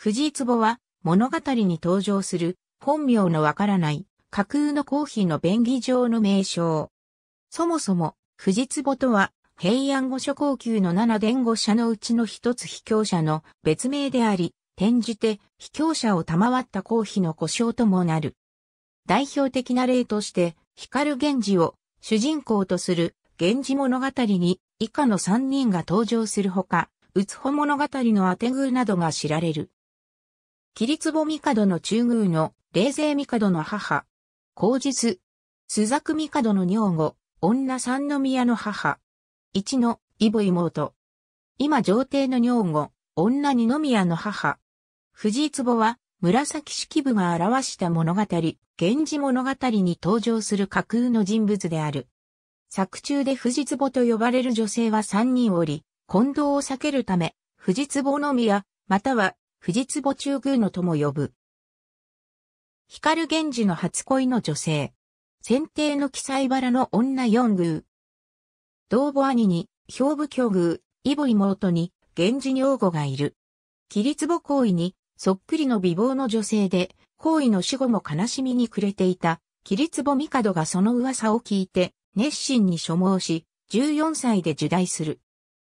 藤壺は物語に登場する本名のわからない架空の皇妃の便宜上の名称。そもそも藤壺とは平安語諸皇宮の七伝語社のうちの一つ秘境者の別名であり、転じて秘境者を賜った皇妃の故障ともなる。代表的な例として、光源氏を主人公とする源氏物語に以下の三人が登場するほか、うつほ物語の当て宮などが知られる。桐壺帝の中宮の霊勢帝の母、後日、朱雀帝の女房、女三宮の母、一の異母妹。今上帝の女房、女二宮の母。藤井壺は紫式部が表した物語、源氏物語に登場する架空の人物である。作中で藤壺と呼ばれる女性は三人おり、混同を避けるため、藤壺の宮、または藤壺中宮のとも呼ぶ。光源氏の初恋の女性。先帝の記載原の女四宮。同母兄に、兵部教宮、異母妹に、源氏女子がいる。起立母行為に、そっくりの美貌の女性で、行為の死後も悲しみに暮れていた、起立母帝がその噂を聞いて、熱心に所望し、14歳で受代する。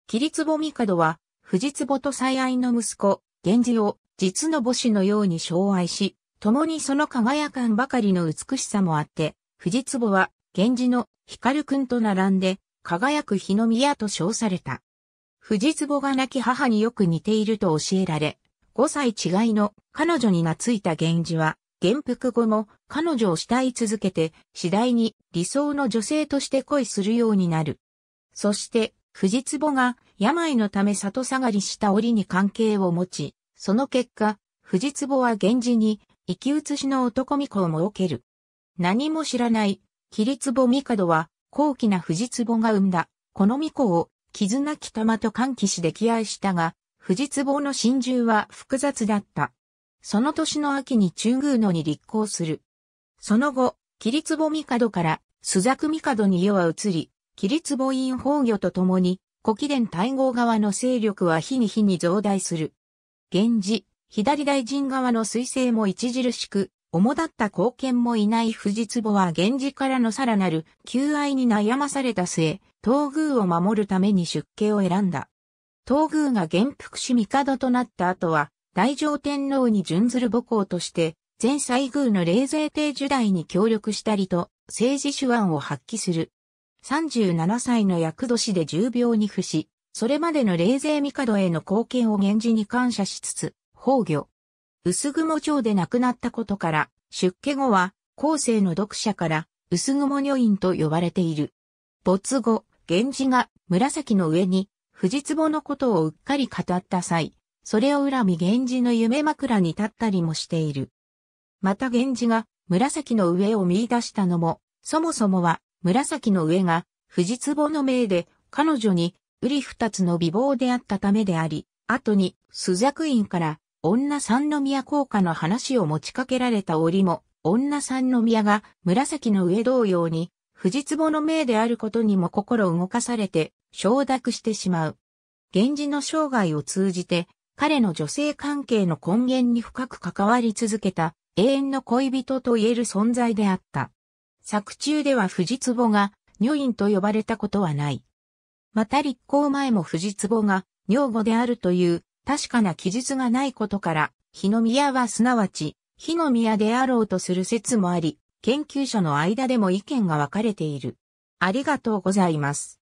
起立母帝は、藤壺と最愛の息子、源氏を実の母子のように寵愛し、共にその輝かんばかりの美しさもあって、藤壺は源氏の光くんと並んで輝く日の宮と称された。藤壺が亡き母によく似ていると教えられ、5歳違いの彼女に懐いた源氏は、元服後も彼女を慕い続けて、次第に理想の女性として恋するようになる。そして、藤壺が病のため里下がりした折に関係を持ち、その結果、藤壺は源氏に生き写しの男巫女を設ける。何も知らない、桐壺帝は、高貴な藤壺が生んだ、この巫女を、絆なき玉と歓喜し溺愛したが、藤壺の心中は複雑だった。その年の秋に中宮野に立候する。その後、桐壺帝から、朱雀帝に世は移り、桐壺院崩御とともに、古貴殿大号側の勢力は日に日に増大する。源氏、左大臣側の彗星も著しく、主だった貢献もいない藤壺は源氏からのさらなる求愛に悩まされた末、東宮を守るために出家を選んだ。東宮が元服し帝となった後は、大乗天皇に準ずる母校として、前西宮の霊勢帝時代に協力したりと、政治手腕を発揮する。37歳の役年で重病に伏し、それまでの霊勢帝への貢献を源氏に感謝しつつ、崩御。薄雲町で亡くなったことから、出家後は、後世の読者から、薄雲女院と呼ばれている。没後、源氏が紫の上に、藤壺のことをうっかり語った際、それを恨み源氏の夢枕に立ったりもしている。また源氏が紫の上を見出したのも、そもそもは紫の上が藤壺の命で彼女に瓜二つの美貌であったためであり、後に朱雀院から女三宮効果の話を持ちかけられた折も、女三宮が紫の上同様に、藤壺の命であることにも心動かされて、承諾してしまう。源氏の生涯を通じて、彼の女性関係の根源に深く関わり続けた、永遠の恋人と言える存在であった。作中では藤壺が、女院と呼ばれたことはない。また立候前も藤壺が、女房であるという確かな記述がないことから、日の宮はすなわち、火の宮であろうとする説もあり、研究者の間でも意見が分かれている。ありがとうございます。